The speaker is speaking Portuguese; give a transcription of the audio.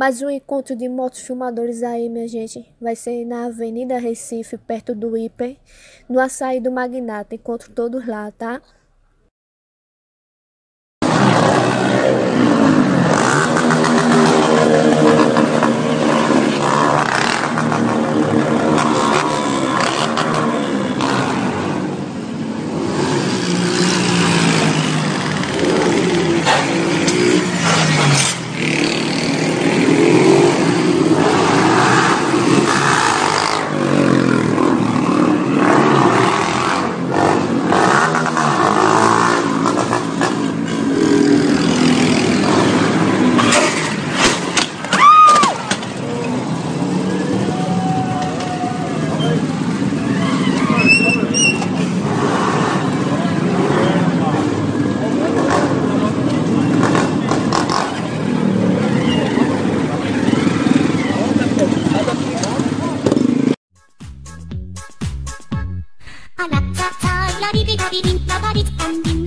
Mais um encontro de motos filmadores aí, minha gente. Vai ser na Avenida Recife, perto do Hiper, no açaí do Magnata. Encontro todos lá, tá? あらっちゃっちゃ、やりびたびンん、なりつたんび。